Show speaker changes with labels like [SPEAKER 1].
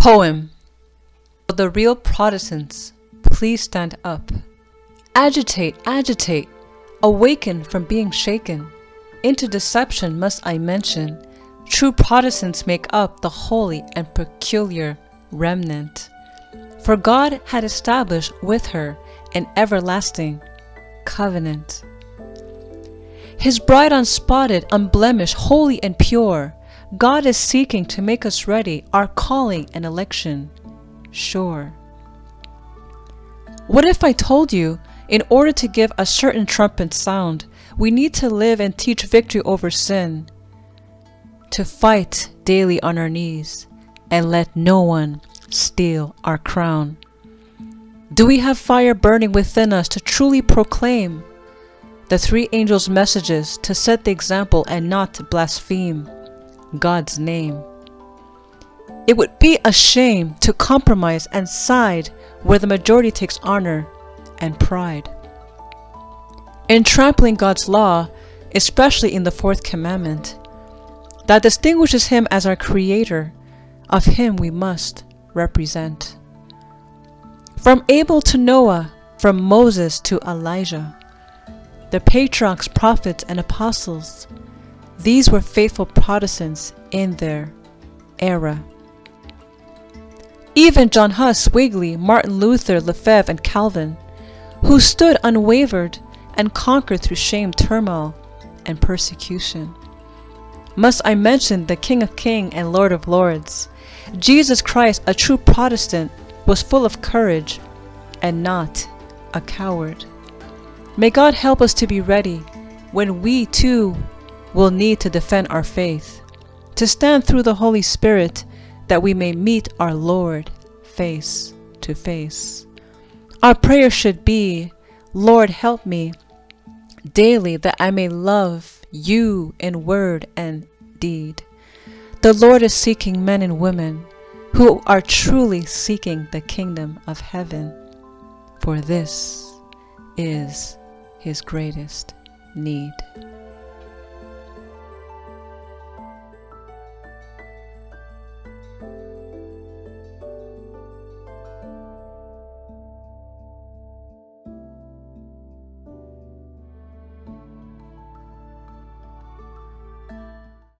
[SPEAKER 1] Poem For The real Protestants, please stand up. Agitate, agitate, awaken from being shaken. Into deception must I mention. True Protestants make up the holy and peculiar remnant. For God had established with her an everlasting covenant. His bride unspotted, unblemished, holy and pure. God is seeking to make us ready, our calling and election sure. What if I told you, in order to give a certain trumpet sound, we need to live and teach victory over sin, to fight daily on our knees, and let no one steal our crown? Do we have fire burning within us to truly proclaim the three angels' messages to set the example and not to blaspheme God's name? It would be a shame to compromise and side where the majority takes honor and pride. In trampling God's law, especially in the fourth commandment, that distinguishes him as our creator, of him we must represent. From Abel to Noah, from Moses to Elijah, the patriarchs, prophets, and apostles, these were faithful Protestants in their era. Even John Huss, Zwingli, Martin Luther, Lefebvre, and Calvin, who stood unwavered and conquered through shame, turmoil, and persecution. Must I mention the King of Kings and Lord of Lords? Jesus Christ, a true Protestant, was full of courage and not a coward. May God help us to be ready when we too will need to defend our faith, to stand through the Holy Spirit that we may meet our Lord face to face. Our prayer should be, Lord, help me daily that I may love you in word and deed. The Lord is seeking men and women who are truly seeking the kingdom of heaven, for this is his greatest need.